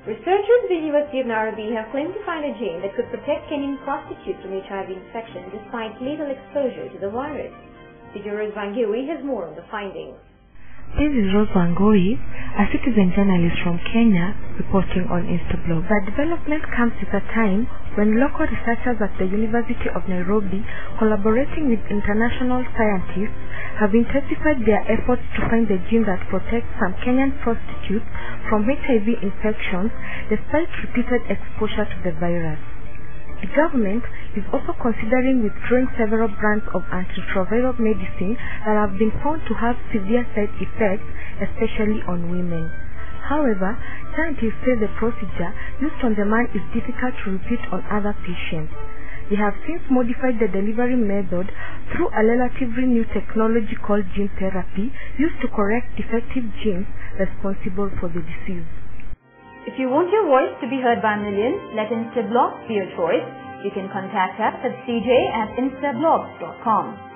Researchers at the University of Nairobi have claimed to find a gene that could protect Kenyan prostitutes from HIV infection despite lethal exposure to the virus. Rose Vangiwi has more on the findings. This is Rose Wangoi, a citizen journalist from Kenya, reporting on Instablog. The development comes at a time when local researchers at the University of Nairobi, collaborating with international scientists, have intensified their efforts to find the gene that protects some Kenyan prostitutes from HIV infections despite repeated exposure to the virus. The government is also considering withdrawing several brands of antiretroviral medicine that have been found to have severe side effects, especially on women. However, scientists say the procedure used on the man is difficult to repeat on other patients. They have since modified the delivery method through a relatively new technology called gene therapy used to correct defective genes responsible for the disease. If you want your voice to be heard by millions, let Instablog be your choice. You can contact us at cj at instablogs.com.